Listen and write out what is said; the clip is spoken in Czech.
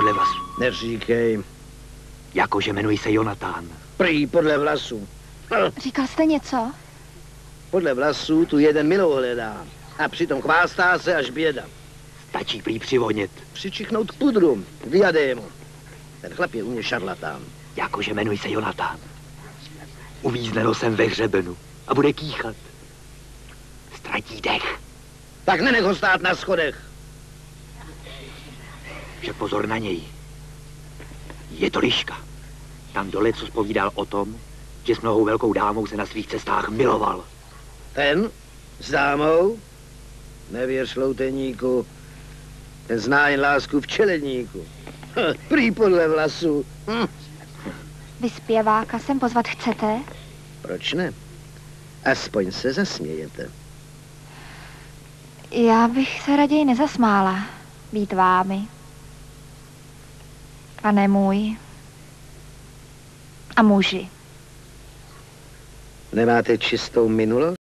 podle vlasu. Neříkej. Jakože jmenuji se Jonatán. Prý podle vlasů. Říkal jste něco? Podle vlasů tu jeden milou hledá. A přitom chvástá se až běda. Stačí prý přivonět. Přičichnout k pudru, k diadému. Ten chlap je u mě šarlatán. Jakože jmenuji se Jonatán. Uvízne nosem ve hřebenu a bude kýchat. Ztratí dech. Tak nenech ho stát na schodech. Však pozor na něj. Je to liška. Tam dole, co zpovídal o tom, že s mnohou velkou dámou se na svých cestách miloval. Ten s dámou? Nevěř šlouteníku. Ten zná jen lásku v čeledníku. Prý podle vlasu. Hm. Vy zpěváka sem pozvat chcete? Proč ne? Aspoň se zasmějete. Já bych se raději nezasmála být vámi. Pane můj. A muži. Nemáte čistou minulost?